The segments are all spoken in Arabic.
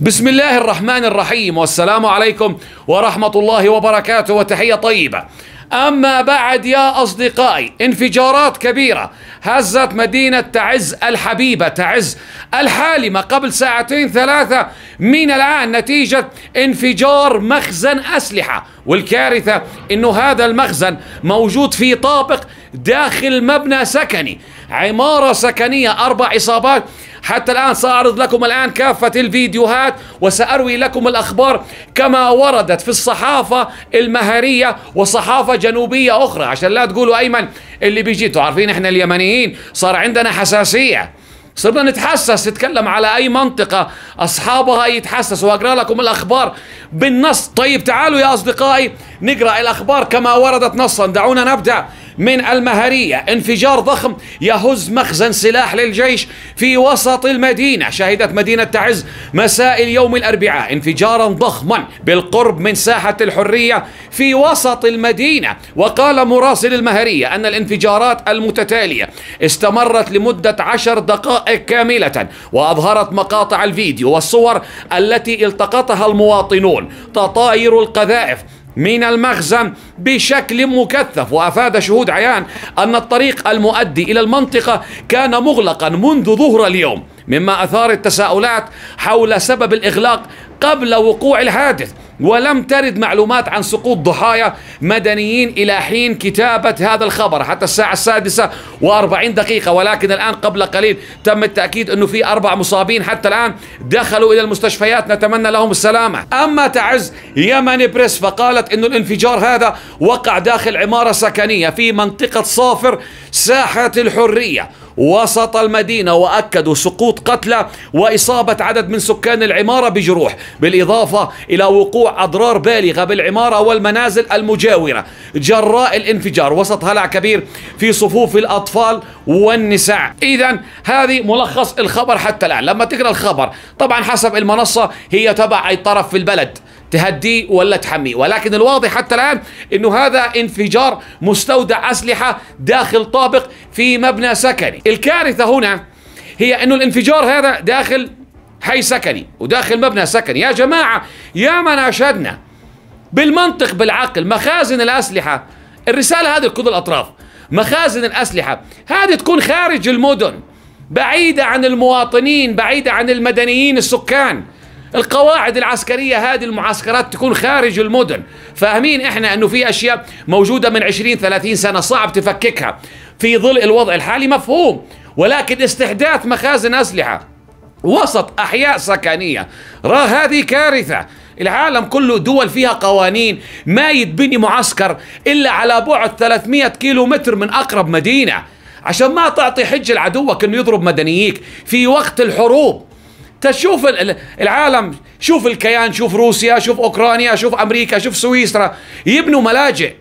بسم الله الرحمن الرحيم والسلام عليكم ورحمة الله وبركاته وتحية طيبة. أما بعد يا أصدقائي انفجارات كبيرة هزت مدينة تعز الحبيبة تعز الحالمة. قبل ساعتين ثلاثة من الآن نتيجة انفجار مخزن أسلحة والكارثة أنه هذا المخزن موجود في طابق داخل مبنى سكني. عمارة سكنية أربع إصابات حتى الآن سأعرض لكم الآن كافة الفيديوهات وسأروي لكم الأخبار كما وردت في الصحافة المهرية وصحافة جنوبية أخرى. عشان لا تقولوا أيمن اللي بيجي عارفين إحنا اليمنيين صار عندنا حساسية. صرنا نتحسس نتكلم على أي منطقة أصحابها يتحسسوا وأقرأ لكم الأخبار بالنص. طيب تعالوا يا أصدقائي نقرأ الأخبار كما وردت نصا. دعونا نبدأ. من المهرية. انفجار ضخم يهز مخزن سلاح للجيش في وسط المدينة. شهدت مدينة تعز مساء اليوم الأربعاء انفجارا ضخما بالقرب من ساحة الحرية في وسط المدينة. وقال مراسل المهرية أن الانفجارات المتتالية استمرت لمدة عشر دقائق كاملة وأظهرت مقاطع الفيديو والصور التي التقطها المواطنون. تطاير القذائف من المخزن بشكل مكثف. وأفاد شهود عيان أن الطريق المؤدي إلى المنطقة كان مغلقا منذ ظهر اليوم مما أثار التساؤلات حول سبب الإغلاق قبل وقوع الحادث. ولم ترد معلومات عن سقوط ضحايا مدنيين إلى حين كتابة هذا الخبر حتى الساعة السادسة وأربعين دقيقة. ولكن الآن قبل قليل تم التأكيد أنه في أربع مصابين حتى الآن دخلوا إلى المستشفيات. نتمنى لهم السلامة. أما تعز يمن بريس فقالت أنه الانفجار هذا وقع داخل عمارة سكنية في منطقة صافر ساحة الحرية. وسط المدينة وأكدوا سقوط قتلى وإصابة عدد من سكان العمارة بجروح بالإضافة إلى وقوع أضرار بالغة بالعمارة والمنازل المجاورة. جراء الانفجار وسط هلع كبير في صفوف الأطفال والنساء. إذا هذه ملخص الخبر حتى الآن. لما تقرأ الخبر طبعا حسب المنصة هي تبع أي طرف في البلد. تهديه ولا تحميه ولكن الواضح حتى الآن أنه هذا انفجار مستودع أسلحة داخل طابق في مبنى سكني. الكارثة هنا هي أنه الانفجار هذا داخل حي سكني وداخل مبنى سكني. يا جماعة يا ما ناشدنا بالمنطق بالعقل مخازن الأسلحة الرسالة هذه لكل الأطراف مخازن الأسلحة هذه تكون خارج المدن بعيدة عن المواطنين بعيدة عن المدنيين السكان. القواعد العسكرية هذه المعسكرات تكون خارج المدن. فاهمين إحنا إنه في أشياء موجودة من 20 30 سنة صعب تفككها. في ظل الوضع الحالي مفهوم ولكن استحداث مخازن أسلحة وسط أحياء سكنية راه هذه كارثة. العالم كله دول فيها قوانين ما يتبني معسكر إلا على بعد 300 كيلو متر من أقرب مدينة. عشان ما تعطي حج لعدوك انه يضرب مدنييك في وقت الحروب تشوف العالم شوف الكيان شوف روسيا شوف أوكرانيا شوف أمريكا شوف سويسرا. يبنوا ملاجئ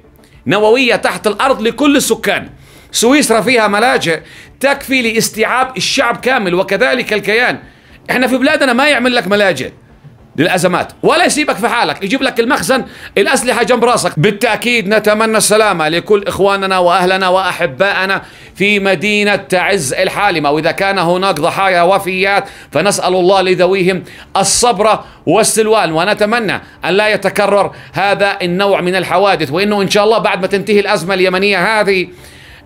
نووية تحت الأرض لكل السكان. سويسرا فيها ملاجئ تكفي لاستيعاب الشعب كامل وكذلك الكيان. إحنا في بلادنا ما يعمل لك ملاجئ. للأزمات. ولا يسيبك في حالك. يجيب لك المخزن الأسلحة جنب راسك. بالتأكيد نتمنى السلامة لكل إخواننا وأهلنا وأحبائنا في مدينة تعز الحالمة. وإذا كان هناك ضحايا وفيات فنسأل الله لذويهم الصبر والسلوان. ونتمنى أن لا يتكرر هذا النوع من الحوادث. وإنه إن شاء الله بعد ما تنتهي الأزمة اليمنية هذه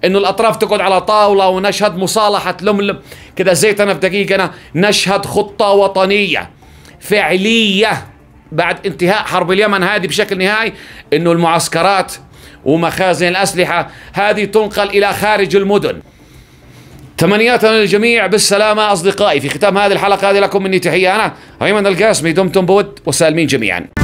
إنه الأطراف تقعد على طاولة ونشهد مصالحة لملم. كذا زيتنا في دقيقه نشهد خطة وطنية. فعلية بعد انتهاء حرب اليمن هذه بشكل نهائي إنه المعسكرات ومخازن الأسلحة هذه تنقل إلى خارج المدن. تمنياتنا للجميع بالسلامة أصدقائي في ختام هذه الحلقة هذه لكم مني تحية أنا أيمن القاسمي دمتم بود وسالمين جميعا.